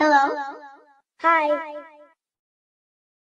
Hello? Hi.